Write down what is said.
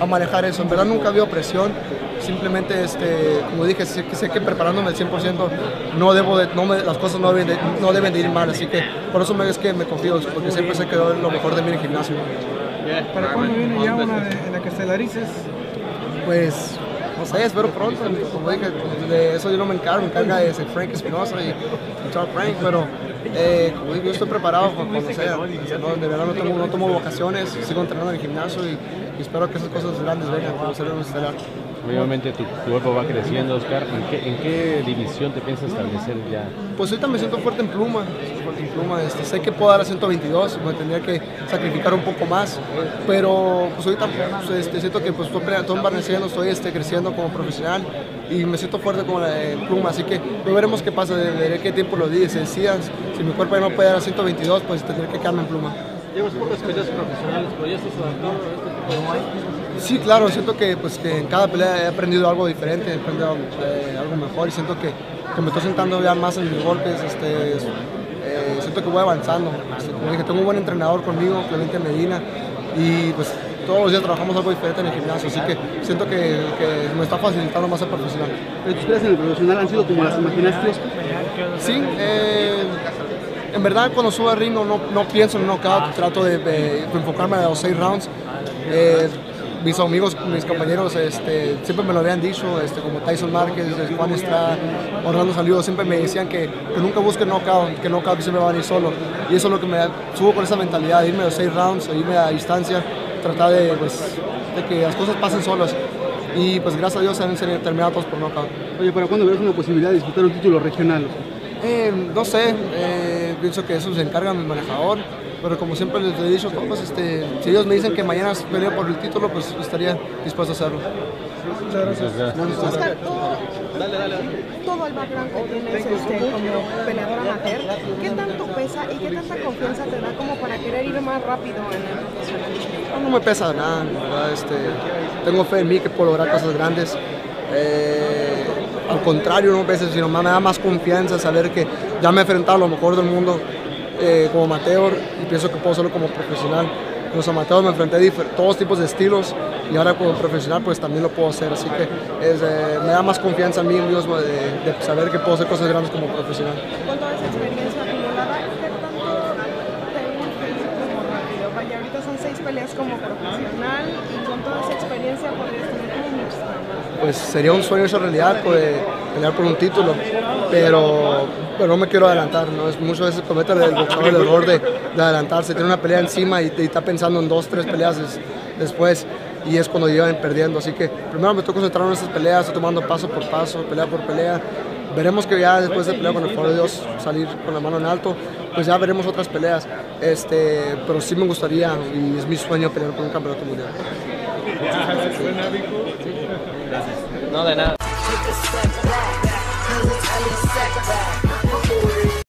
a manejar eso. En verdad nunca había presión, simplemente, este, como dije, sé que, sé que preparándome al 100% no debo de, no me, las cosas no deben, de, no deben de ir mal, así que por eso me, es que me confío, porque siempre sé que doy lo mejor de mí en el gimnasio. ¿Para cuándo viene ya una de, en la que estelarices? Pues no sé, espero pronto. Como dije, de eso yo no me encargo, me encarga de Frank Espinosa y, y Charles Frank, pero eh, como digo, yo estoy preparado para sea. ¿no? De verdad no, tengo, no tomo vacaciones, sigo entrenando en el gimnasio y, y espero que esas cosas grandes vengan para ser un estelar. Obviamente tu, tu cuerpo va creciendo, Oscar. ¿En qué, ¿En qué división te piensas establecer ya? Pues ahorita me siento fuerte en pluma, fuerte en pluma. Este, sé que puedo dar a 122, me tendría que sacrificar un poco más, pero pues ahorita pues, este, siento que pues, estoy, estoy estoy este, creciendo como profesional y me siento fuerte como la en pluma, así que no veremos qué pasa, veré qué tiempo lo di, si decían, si mi cuerpo ya no puede dar a 122, pues tendré que quedarme en pluma. Llevas pocas peleas profesionales, pero ya estás adaptado a este tipo de Sí, claro, siento que, pues, que en cada pelea he aprendido algo diferente, he aprendido eh, algo mejor y siento que, que, me estoy sentando ya más en mis golpes, este, eh, siento que voy avanzando. Este, como dije, tengo un buen entrenador conmigo, Clemente Medina, y pues todos los días trabajamos algo diferente en el gimnasio, así que siento que, que me está facilitando más el profesional. ¿Tus peleas en el profesional han sido como las imaginaste? Sí, eh, en verdad cuando subo al ring no, no, pienso en un knockout, trato de, de, enfocarme a los seis rounds. Eh, mis amigos, mis compañeros este, siempre me lo habían dicho, este, como Tyson Márquez, Juan Estrada, Orlando Salido, siempre me decían que, que nunca busque knockout, que knockout siempre va a venir solo. Y eso es lo que me subo con esa mentalidad, irme a los seis rounds, irme a distancia, tratar de, pues, de que las cosas pasen solas. Y pues gracias a Dios han terminado todos por knockout. Oye, ¿para cuándo verás una posibilidad de disputar un título regional? Eh, no sé, eh, pienso que eso se encarga mi manejador pero como siempre les he dicho, pues, este, si ellos me dicen que mañana peleo por el título, pues estaría dispuesto a hacerlo. Muchas gracias. Oscar, todo, dale, dale. todo el background que tienes este, como peleador amateur, ¿qué tanto pesa y qué tanta confianza te da como para querer ir más rápido en el profesional? No, no me pesa nada, ¿verdad? Este, tengo fe en mí que puedo lograr cosas grandes. Eh, al contrario, no pesa, sino me da más confianza saber que ya me he enfrentado a lo mejor del mundo eh, como amateur y pienso que puedo hacerlo como profesional. Los amateurs me enfrenté a todos tipos de estilos y ahora como profesional pues también lo puedo hacer, así que es, eh, me da más confianza en mí mismo de, de, saber que puedo hacer cosas grandes como profesional. Con toda esa experiencia acumulada, ¿qué tanto te como rápido? Vaya, ahorita son seis peleas como profesional y con toda esa experiencia podrías tener como. Pues sería un sueño esa realidad, pues, pelear por un título, pero pero no me quiero adelantar, ¿no? Es muchas veces comete el boxeador el error de, de, adelantarse, tiene una pelea encima y, y, está pensando en dos, tres peleas des, después y es cuando llevan perdiendo, así que primero me tengo que concentrar en esas peleas, estoy tomando paso por paso, pelea por pelea, veremos que ya después de pelear con el favor de Dios salir con la mano en alto, pues ya veremos otras peleas, este, pero sí me gustaría y es mi sueño pelear por un campeonato mundial. No, de nada. take a step back. You was only setback.